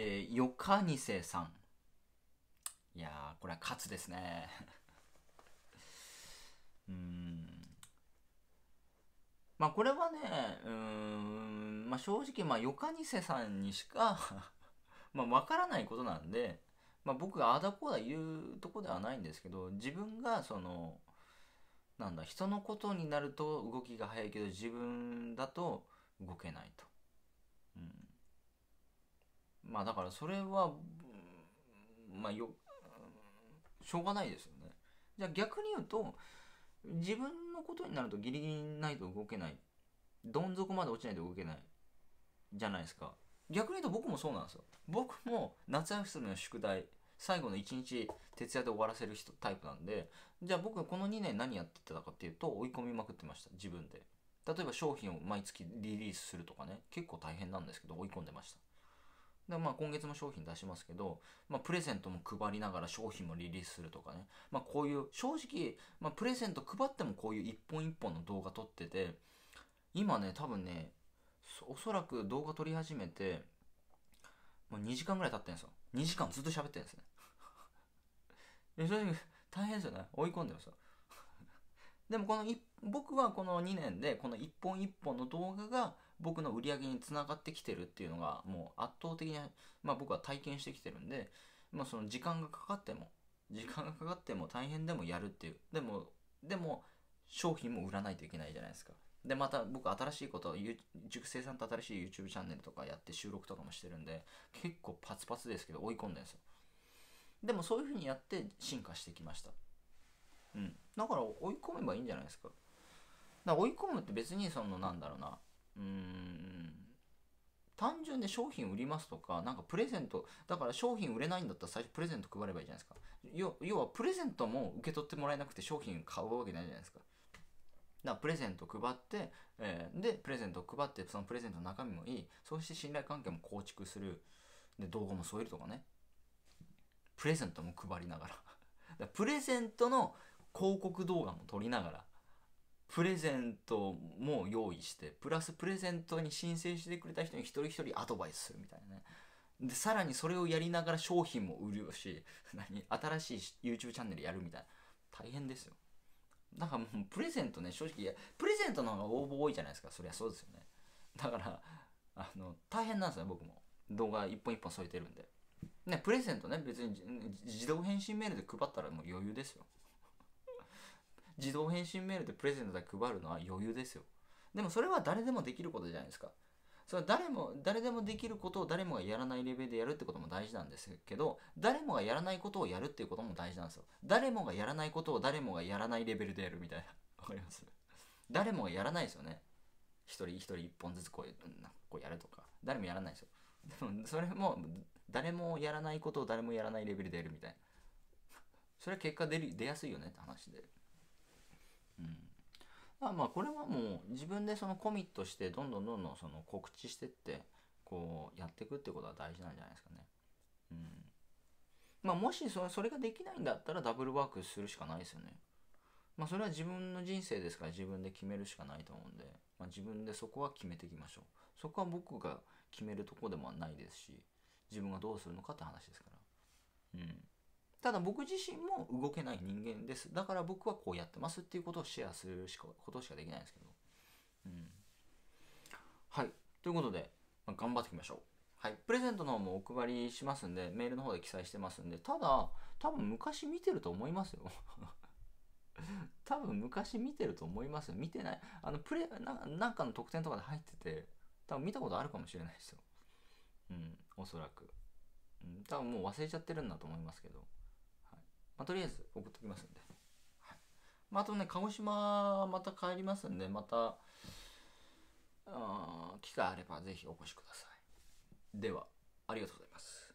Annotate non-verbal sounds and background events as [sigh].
えー、よかにせさん。いやー、これは勝つですね。[laughs] うん。まあこれはね、うん、まあ正直、まあよかにせさんにしか [laughs] まあわからないことなんで、まあ僕があだこうだ言うとこではないんですけど、自分がその、なんだ、人のことになると動きが早いけど自分だと動けないと。うん。まあだからそれは、まあよ、しょうがないですよね。じゃあ逆に言うと、自分のことになるとギリギリないと動けない。どん底まで落ちないと動けない。じゃないですか。逆に言うと僕もそうなんですよ。僕も夏休みの宿題、最後の1日徹夜で終わらせる人タイプなんで、じゃあ僕この2年何やってたかっていうと追い込みまくってました。自分で。例えば商品を毎月リリースするとかね、結構大変なんですけど追い込んでました。でまあ今月も商品出しますけど、まあ、プレゼントも配りながら商品もリリースするとかね、まあ、こういう正直、まあ、プレゼント配ってもこういう一本一本の動画撮ってて今ね多分ねおそらく動画撮り始めてもう2時間ぐらい経ってるんですよ。2時間ずっと喋ってるんですね。[laughs] 正直大変ですよね。追い込んでますよ。でもこの僕はこの2年でこの一本一本の動画が僕の売り上げにつながってきてるっていうのがもう圧倒的に、まあ、僕は体験してきてるんで、まあ、その時間がかかっても時間がかかっても大変でもやるっていう。でもでも商品も売らないといけないじゃないですか。でまた僕新しいこと熟成さんと新しい YouTube チャンネルとかやって収録とかもしてるんで結構パツパツですけど追い込んでるんですよ。でもそういう風にやって進化してきました。うんだから追い込めばいいんじゃないですかだから追い込むって別にそのなんだろうなうん単純で商品売りますとか、なんかプレゼント、だから商品売れないんだったら最初プレゼント配ればいいじゃないですか。要はプレゼントも受け取ってもらえなくて商品買うわけないじゃないですか。だからプレゼント配って、えー、で、プレゼント配って、そのプレゼントの中身もいい。そして信頼関係も構築する。で、動画も添えるとかね。プレゼントも配りながら。らプレゼントの広告動画も撮りながら。プレゼントも用意してプラスプレゼントに申請してくれた人に一人一人アドバイスするみたいなね。でさらにそれをやりながら商品も売るし [laughs] 何？新しい YouTube チャンネルやるみたいな。大変ですよ。だからもうプレゼントね正直プレゼントの方が応募多いじゃないですか。そりゃそうですよね。だからあの大変なんですよ僕も。動画一本一本添えてるんで。ねプレゼントね別に自動返信メールで配ったらもう余裕ですよ。自動返信メールでプレゼントだけ配るのは余裕ですよ。でもそれは誰でもできることじゃないですか。それは誰も誰でもできることを誰もがやらないレベルでやるってことも大事なんですけど誰もがやらないことをやるっていうことも大事なんですよ。誰もがやらないことを誰もがやらないレベルでやるみたいな。わかります？誰もがやらないですよね。一人一人一本ずつこうこうやるとか。誰もやらないですよ。でもそれも誰もやらないことを誰もやらないレベルでやるみたいな。それは結果出る出やすいよねって話で。うん、まあこれはもう自分でそのコミットしてどんどんどんどんその告知してってこうやっていくってことは大事なんじゃないですかね。うん、まあもしそれそれができないんだったらダブルワークするしかないですよね。まあそれは自分の人生ですから自分で決めるしかないと思うんで、まあ、自分でそこは決めていきましょう。そこは僕が決めるとこでもないですし自分がどうするのかって話ですから。うんただ僕自身も動けない人間です。だから僕はこうやってますっていうことをシェアするしかことしかできないんですけど。うん。はい。ということで、まあ、頑張っていきましょう。はい。プレゼントの方もお配りしますんで、メールの方で記載してますんで、ただ、多分昔見てると思いますよ。[laughs] 多分昔見てると思いますよ。見てない。あの、プレ、ななんかの特典とかで入ってて、多分見たことあるかもしれないですよ。うん、おそらく。うん、多分もう忘れちゃってるんだと思いますけど。まあ、とりあえず送っときますんで。はい。まあ、あとね、鹿児島また帰りますんで、また、機会あればぜひお越しください。では、ありがとうございます。